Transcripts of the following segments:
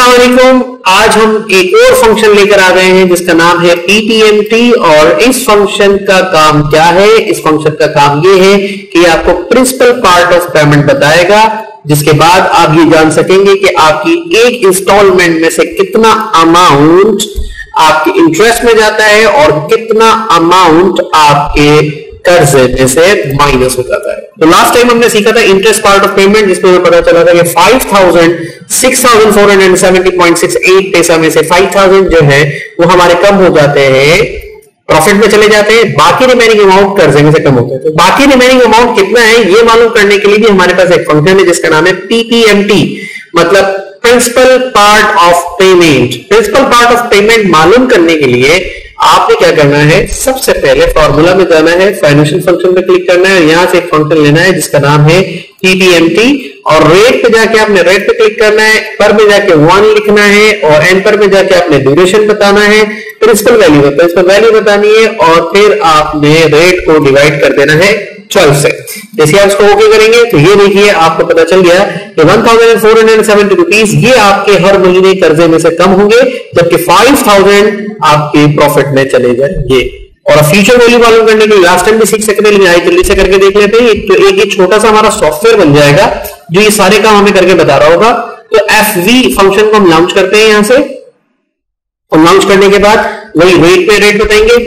अस्सलाम आज हम एक और फ़ंक्शन लेकर आ गए हैं, जिसका नाम है पीटीएमटी और इस फ़ंक्शन का काम क्या है? इस फ़ंक्शन का काम ये है कि आपको प्रिंसिपल पार्ट ऑफ़ पेमेंट बताएगा, जिसके बाद आप ये जान सकेंगे कि आपकी एक इंस्टॉलमेंट में से कितना अमाउंट आपके इंटरेस्ट में जाता है और कितना अमाउंट आपके कर्ज में से माइनस हो जाता है। तो लास्ट टाइम हमने सीखा था इंटरेस्ट पार्ट ऑफ़ पेमेंट जिसमें हमें पता चला था कि five thousand six thousand four hundred seventy point six eight पैसा में से फाइव थाउज़ेंड जो है, वो हमारे कम हो जाते हैं। प्रॉफिट में चले जाते हैं, बाकी रिमेनिंग अमाउंट कर्जे में से कम होते हैं। तो बाकी रिमेनिंग अमाउंट कितना है, ये मालूम करने के लिए भी हमारे पास एक फ़ंक्शन है, जिसका नाम है पीपीएमटी मतलब principal part of payment principal part of payment मालूम करने के लिए आपने क्या करना है? सबसे पहले फॉर्मूला में जाना है फाइनेंशियल फ़ंक्शन पे क्लिक करना है, यहाँ से एक फ़ंक्शन लेना है जिसका नाम है टीडीएमटी और रेट पे जाके आपने रेट पे क्लिक करना है, पर में जाके वन लिखना है और एन पर में जाके आपने ड्यूरेशन बताना है प्रिंसिपल वैल्यू प्रिंसिपल वैल्यू बतानी है और फिर आपने रेट को डिवाइड कर देना है। ट्वेल्व से जैसे आप इसको ओके करेंगे तो ये देखिए, आपको पता चल गया कि one thousand four hundred seventy rupees ये आपके हर महीने कर्जे में से कम होंगे, जबकि फाइव थाउज़ेंड आपके प्रॉफिट में चले जाएँगे। और फ्यूचर वैल्यू मालूम करने के लिए लास्ट टाइम भी सीख सकते हैं लेकिन आइए जल्दी से करके देख लेते हैं। तो एक ये छोटा सा हमारा सॉफ्टवेयर बन जाएगा, जो ये सारे काम हमें करके बता रहा होगा। तो एफ़ वी फ़ंक्शन को हम लॉन्च करते हैं यहाँ से। और लॉन्च करने के बाद वही रेट पे रेट बताएँगे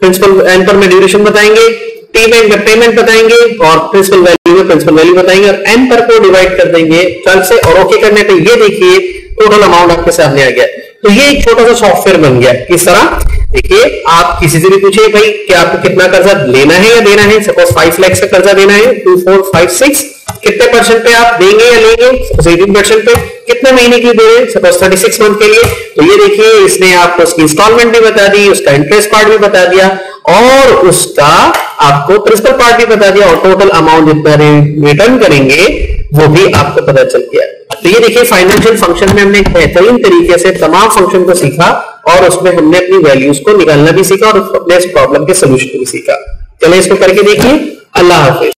प्रिंसिपल एन पर में ड्यूरेशन बताएँगे। पेमेंट में पेमेंट बताएँगे और प्रिंसिपल वैल्यू में प्रिंसिपल वैल्यू बताएँगे और एन पर को डिवाइड कर देंगे ट्वेल्व से और ओके करने पे ये देखिए टोटल अमाउंट आपके सामने आ गया। तो ये एक छोटा सा सॉफ्टवेयर बन गया। किस तरह, देखिए, आप किसी से भी पूछिए, भाई कि आपको कितना कर्जा लेना है या देना है? सपोज़ फाइव लैक्स का कर्जा देना है टू फोर फाइव सिक्स कितने परसेंट पे आप देंगे या लेंगे? एटीन परसेंट पे, कितने महीने के लिए दे रहे हैं? सपोज़ थर्टी सिक्स मंथ के लिए। तो ये देखिए, इसने आपको उसकी इंस्टॉलमेंट भी बता दी, उसका इंटरेस्ट पार्ट भी बता दिया। और उसका आपको प्रिंसिपल पार्ट भी बता दिया, और टोटल अमाउंट जितना रिटर्न करेंगे, वो भी आपको पता चल गया। तो ये देखिए फाइनेंशियल फ़ंक्शन में हमने बेहतरीन तरीके से तमाम फ़ंक्शन को सीखा, और उसमें हमने अपनी वैल्यूज़ को निकालना भी सीखा, और अपने इस प्रॉब्लम के सोल्यूशन भी सीखा। चले इसको करके देखिए। अल्लाह हाफिज।